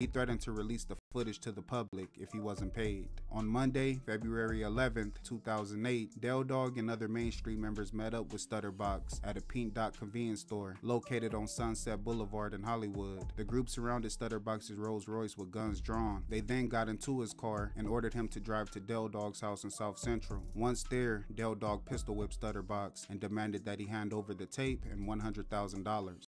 He threatened to release the footage to the public if he wasn't paid. On Monday, February 11th, 2008, Del Dog and other Main Street members met up with Stutterbox at a Pink Dot convenience store located on Sunset Boulevard in Hollywood. The group surrounded Stutterbox's Rolls Royce with guns drawn. They then got into his car and ordered him to drive to Del Dog's house in South Central. Once there, Del Dog pistol whipped Stutterbox and demanded that he hand over the tape and $100,000.